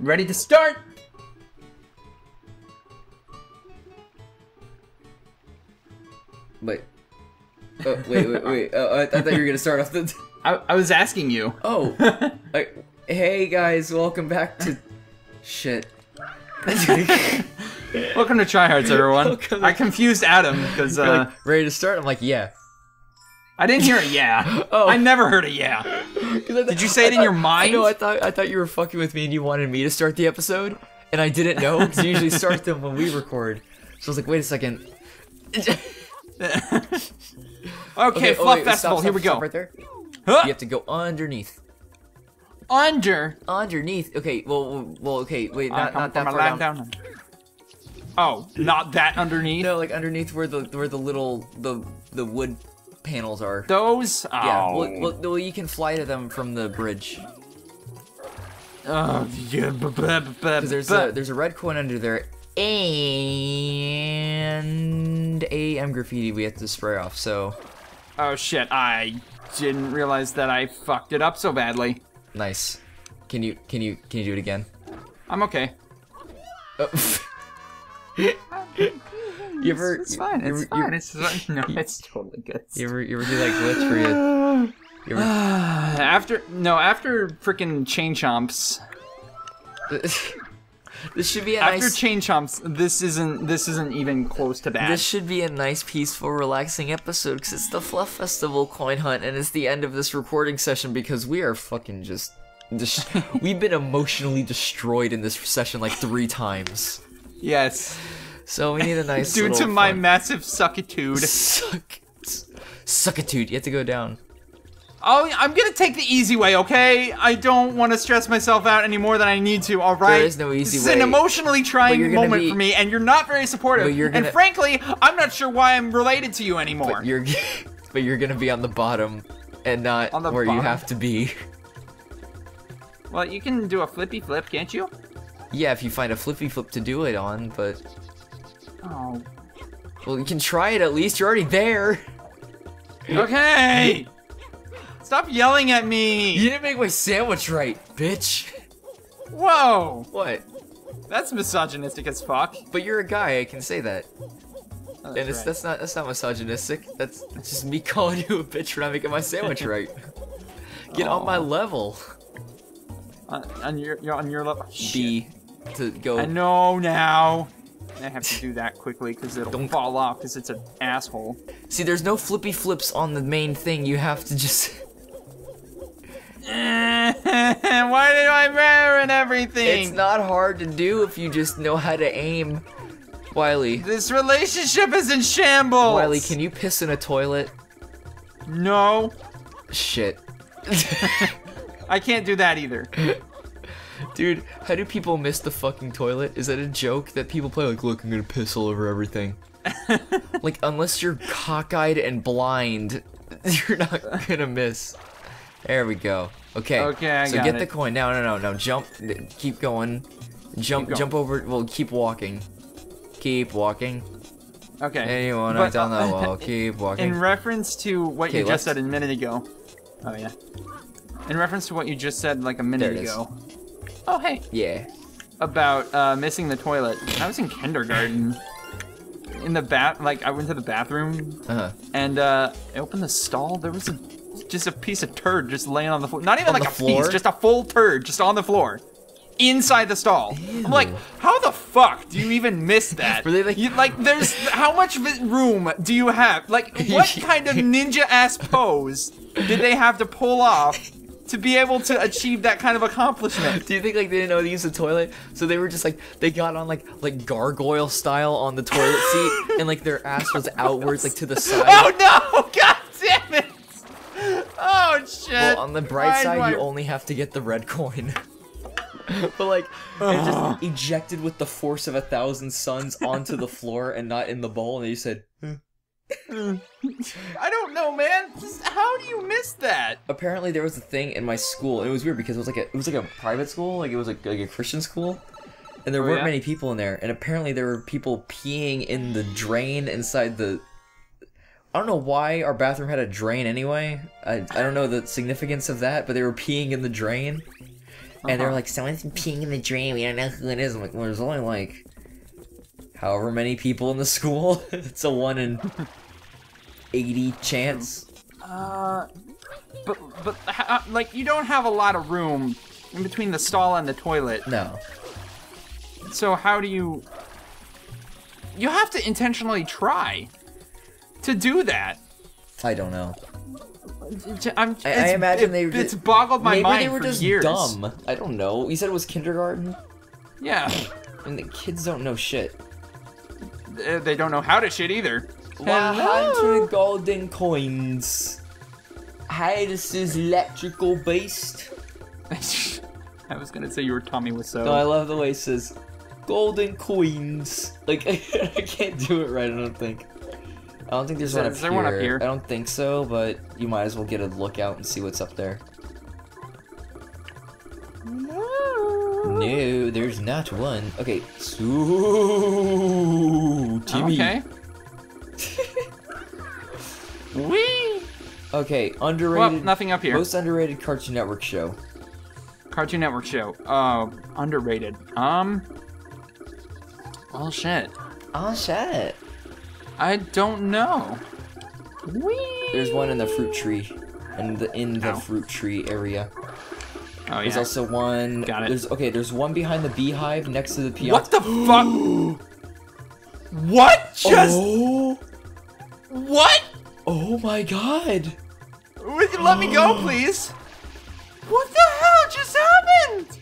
Ready to start? Wait. Oh, wait, wait, wait. Oh, I, I thought you were gonna start off the. I, I was asking you. Oh. Like, hey guys, welcome back to. Shit. Welcome to Tri-Hearts, everyone. To- I confused Adam because uh, like, ready to start? I'm like, yeah. I didn't hear a yeah. Oh. I never heard a yeah. Did you say it in your mind? No, I thought I thought you were fucking with me and you wanted me to start the episode, and I didn't know because you usually start them when we record. So I was like, wait a second. okay, oh, Fluff wait, Festival. stop, Here we go. stop right there. Huh? You have to go underneath. Under. Underneath. Okay. Well. Well. Okay. Wait. Not not that far down. down. Oh, not that underneath. No, like underneath where the where the little the the wood panels are. Those. Oh. Yeah. Well, well, well, you can fly to them from the bridge. Oh, yeah, Because there's a there's a red coin under there and a M graffiti we have to spray off. So Oh shit! I didn't realize that I fucked it up so badly. nice. Can you can you can you do it again? I'm okay. Oh. you ever It's fine. You, It's fine. It's fine. No, it's totally good. You ever you ever do that glitch where you, you ever, after no, after freaking chain chomps. this should be a After nice chain chomps, this isn't this isn't even close to bad. This should be a nice, peaceful, relaxing episode because it's the Fluff Festival coin hunt and it's the end of this recording session because we are fucking just. We've been emotionally destroyed in this session like three times. yes, So we need a nice. due to my fun- massive suckitude. Suck. Suckitude. You have to go down. Oh, I'm gonna take the easy way, okay? I don't want to stress myself out any more than I need to. All right. There is no easy this is an emotionally trying moment be- for me, and you're not very supportive. You're And gonna- frankly, I'm not sure why I'm related to you anymore. But you're, but you're gonna be on the bottom and not On the where you have to be. Well, you can do a flippy flip, can't you? Yeah, if you find a flippy flip to do it on, but Oh. well, you can try it at least. You're already there. Okay. Stop yelling at me. You didn't make my sandwich right, bitch. Whoa. What? That's misogynistic as fuck. But you're a guy. I can say that. Oh, and it's right. that's not that's not misogynistic. That's, that's just me calling you a bitch for not making my sandwich right. Get on my level. on, on your you're on your level. B to go. I know now. I have to do that quickly because it'll Don't- fall off because it's an asshole. See, there's no flippy flips on the main thing. You have to just. Why did I ruin everything? It's not hard to do if you just know how to aim. Wiley, This relationship is in shambles. Wiley, can you piss in a toilet? No, Shit. I can't do that either. Dude, how do people miss the fucking toilet? Is that a joke that people play like, look, I'm gonna piss all over everything? like, unless you're cockeyed and blind, you're not gonna miss. There we go. Okay. Okay, I So get it. the coin. No, no, no, no. Jump. Keep going. Jump. going. Jump over. Well, keep walking. Keep walking. Okay. Anyone But, down uh, that wall. Keep walking. In reference to what you let's- just said a minute ago. Oh yeah. In reference to what you just said like a minute it is. Oh hey. yeah. About uh, missing the toilet. I was in kindergarten. In the bath, like I went to the bathroom Uh huh. and uh, I opened the stall. There was a just a piece of turd just laying on the floor. Not even On like a floor? piece, just a full turd just on the floor. Inside the stall. I'm like, how the fuck do you even miss that? Were they like- you, like, there's how much room do you have? Like, what kind of ninja ass pose did they have to pull off to be able to achieve that kind of accomplishment? Do you think like they didn't know how to use the toilet? So they were just like they got on like like gargoyle style on the toilet seat and like their ass was outwards like to the oh, side. Oh no! God damn it! Oh shit! Well, on the bright do side, I- you only have to get the red coin. but like, it just ejected with the force of a thousand suns onto the floor and not in the bowl, and they said. I don't know, man. Just, how do you miss that? Apparently, there was a thing in my school, and it was weird because it was like a it was like a private school, like it was like, like a Christian school, and there Oh, weren't yeah? many people in there, and apparently there were people peeing in the drain inside the. I don't know why our bathroom had a drain anyway. I, I don't know the significance of that, but they were peeing in the drain. and they're Uh-huh. like, someone's peeing in the drain. We don't know who it is. I'm like, well, there's only like however many people in the school. it's a one in eighty chance. Uh, but but ha- like you don't have a lot of room in between the stall and the toilet. No. So how do you? You have to intentionally try to do that. I don't know. I'm, I, I imagine it- they It's boggled my maybe mind they were for just years. dumb. I don't know. You said it was kindergarten, Yeah, and the kids don't know shit. They they don't know how to shit either. Hundred golden coins. Hey, this is electrical beast. I was gonna say you were Tommy Wiseau. No, I love the way it says golden coins. Like I can't do it right. I don't think. I don't think there's Is one there- up is there here. one up here? I don't think so, but you might as well get a look out and see what's up there. No, there's not one. Okay, so Timmy. Okay. Wee. Okay, Well, underrated. nothing up here. Most underrated Cartoon Network show. Cartoon Network show. Uh, underrated. Um. Oh shit. Oh shit. I don't know. Wee. There's one in the fruit tree, in the in the Ow. fruit tree area. Oh There's yeah. also one. Got it. There's okay. There's one behind the beehive next to the piano. what the fuck? what just? Oh, What? oh my god! Would you let me go, oh. please? What the hell just happened?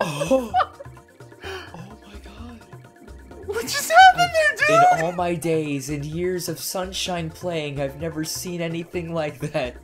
Oh, oh my god! What just happened there, dude? In all my days and years of sunshine playing, I've never seen anything like that.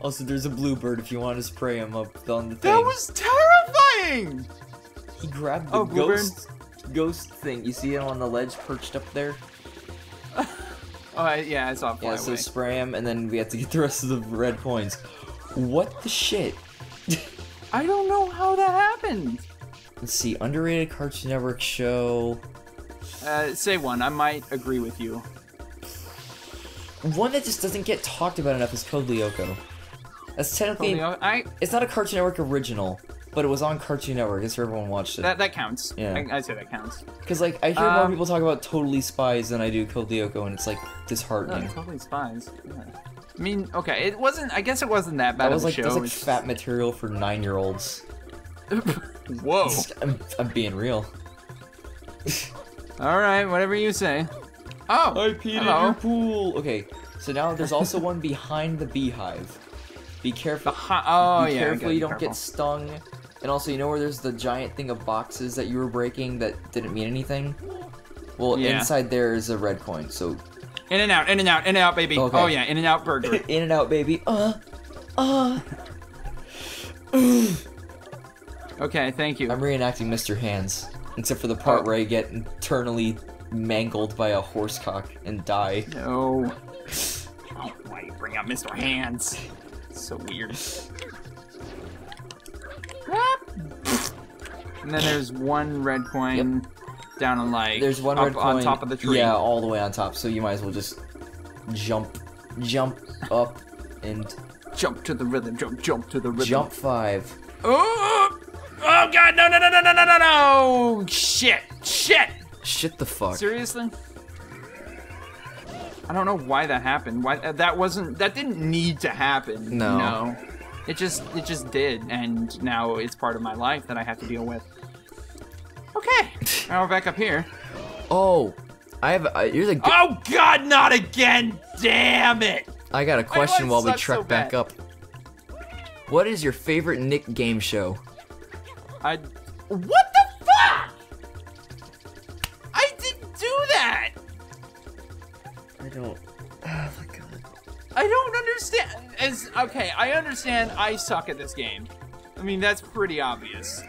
Also, there's a bluebird if you want to spray him up on the thing. that was terrifying. He grabbed the Oh, bluebird. ghost ghost thing. You see him on the ledge perched up there? Oh yeah, I saw fly Yeah, so away. spray him, and then we have to get the rest of the red coins. What the shit? I don't know how that happened. Let's see, underrated Cartoon Network show. Uh, say one. I might agree with you. One that just doesn't get talked about enough is Code Lyoko. That's technically I it's not a Cartoon Network original, but it was on Cartoon Network. That's where everyone watched it. that that counts. Yeah. I, I'd say that counts. Because like I hear more Um, people talk about Totally Spies than I do Code Lyoko, and it's like No, disheartening. totally spies. Yeah. I mean, okay, it wasn't. I guess it wasn't that bad That was of a like show. that's like fat material for nine year olds. Whoa. I'm, I'm being real. All right, whatever you say. Oh, I peed in your pool. Okay, so now there's also one behind the beehive. Be careful. Oh be yeah. careful you don't careful. get stung. And also, you know where there's the giant thing of boxes that you were breaking that didn't mean anything? Well, Yeah. inside there is a red coin. So, in and out, in and out, in and out, baby. Okay. Oh yeah, in and out burger. in and out, baby. Uh, uh. okay, thank you. I'm reenacting Mr. Hands, except for the part Oh. where I get internally mangled by a horse cock and die. No. Oh, why you bring up Mr. Hands? so weird. and then there's one red coin yep. down a like there's one up, red coin, on top of the tree. Yeah, all the way on top. So you might as well just jump, jump up, and jump to the rhythm. Jump, jump to the rhythm. Jump five. Oh, oh God! No, no, no, no, no, no, no, no! Shit! Shit! Shit! The fuck! Seriously? I don't know why that happened. Why uh, that wasn't that didn't need to happen. No. No. It just it just did and now it's part of my life that I have to deal with. Okay. now we're back up here. Oh, I have. Uh, here's a. Oh god, not again. Damn it. I got a question while we trek so back up. What is your favorite Nick game show? I What don't. Oh my god. I don't understand. As okay, I understand. I suck at this game. I mean, that's pretty obvious.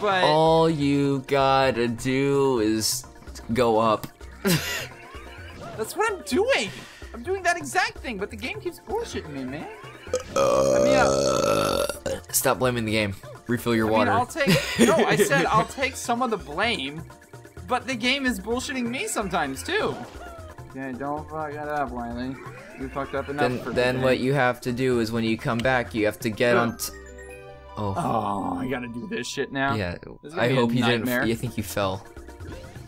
But All you gotta do is go up. that's what I'm doing. I'm doing that exact thing, but the game keeps bullshitting me, man. Uh, I mean, I, Stop blaming the game. Refill your I mean, water. I'll take. No, I said I'll take some of the blame, but the game is bullshitting me sometimes too. Okay, don't fuck it up, Wiley. You fucked up enough Then, for then today. what you have to do is when you come back, you have to get on. T- oh, Oh, I gotta do this shit now. yeah. This is gonna I hope you nightmare. didn't. You think you fell.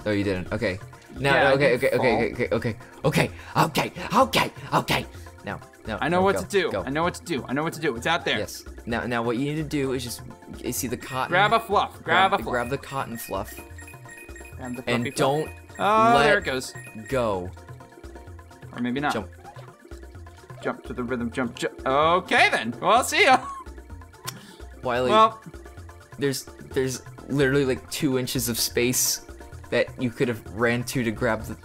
Oh, you didn't. Okay. Now, Yeah, okay, okay, okay, okay, okay, okay, okay, okay, okay, okay. Now, now. I know now what go, to do. Go. I know what to do. I know what to do. It's out there. Yes. Now, now, what you need to do is just you see the cotton. Grab a fluff. Grab, a fluff. Grab the cotton fluff Grab the and fluff. don't Oh, let there it goes. go. Or maybe not. Jump. Jump to the rhythm. Jump. jump. Okay then. Well, see ya. Wiley, Well, there's there's literally like two inches of space that you could have ran to to grab the.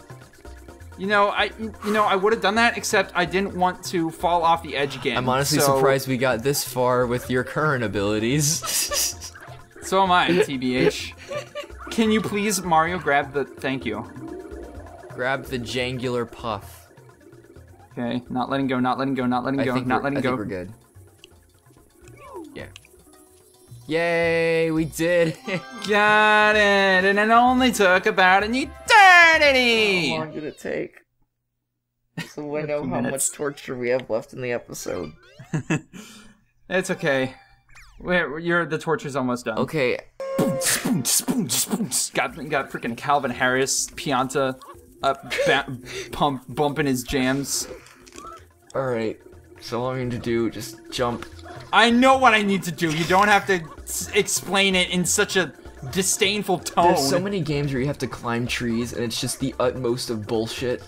you know, I you know I would have done that except I didn't want to fall off the edge again. I'm honestly so, surprised we got this far with your current abilities. So am I, TBH. Can you please, Mario, grab the? Thank you. grab the jangular puff. Okay, not letting go, not letting go, not letting I go, not letting I go. think we're good. Yeah. Yay, we did. It. Got it, and it only took about an eternity. How long did it take? So I know how minutes. torture we have left in the episode. It's okay. We're, you're the torture's almost done. Okay, Spoon, spoon, spoon. Got got freaking Calvin Harris Pianta up ba- pump bumping his jams. Alright. So all I need to do, just jump. I know what I need to do. You don't have to explain it in such a disdainful tone. There's so many games where you have to climb trees, and it's just the utmost of bullshit.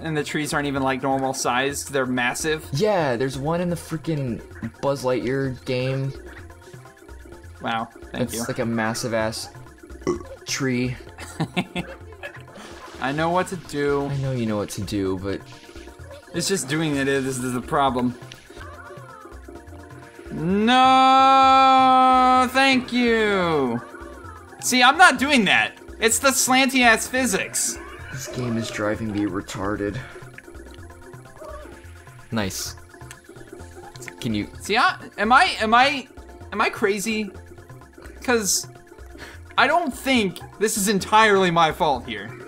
and the trees aren't even like normal sized. They're massive. Yeah, there's one in the freaking Buzz Lightyear game. Wow. Thank It's you. like a massive ass tree. I know what to do. I know you know what to do, but It's just doing it is, is the problem. No, thank you. See, I'm not doing that. It's the slanty ass physics. this game is driving me retarded. Nice. Can you? See, I, am I am I am I crazy? Cause I don't think this is entirely my fault here.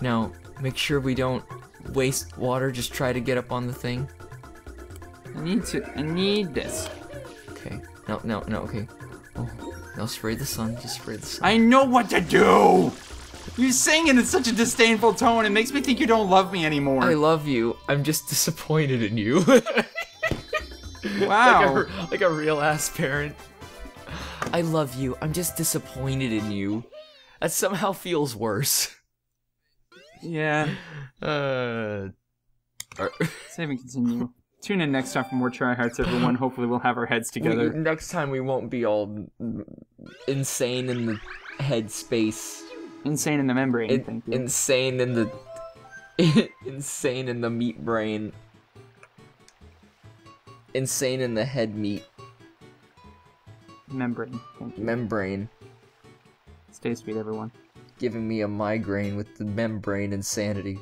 Now, make sure we don't waste water. Just try to get up on the thing. I need to. I need this. Okay. No, no, no. Okay. Oh, now spray the sun. Just spray the sun. I know what to do. You're saying it in such a disdainful tone. It makes me think you don't love me anymore. I love you. I'm just disappointed in you. wow. like, a, like a real ass parent. I love you. I'm just disappointed in you. That somehow feels worse. Yeah. Uh. Save and continue. Tune in next time for more Tri-Hearts, everyone. Hopefully, we'll have our heads together. we- next time we won't be all insane in the head space. Insane in the membrane. In- thank you. insane in the insane in the meat brain. Insane in the head meat membrane. Thank you. membrane. Stay sweet, everyone. Giving me a migraine with the membrane insanity.